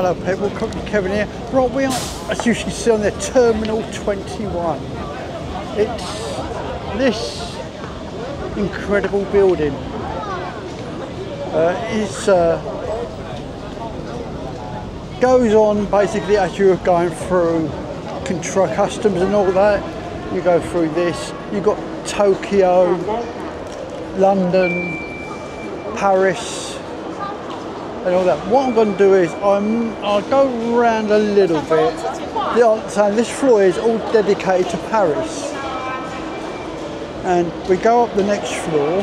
Hello people, Cockney Kevin here. Right, we are, as you can see on there, Terminal 21. It's this incredible building. Uh, it's uh, goes on basically as you're going through control customs and all that. You go through this. You've got Tokyo, London, Paris, and all that. What I'm going to do is I'm, I'll go around a little bit. Yeah, so this floor is all dedicated to Paris. And we go up the next floor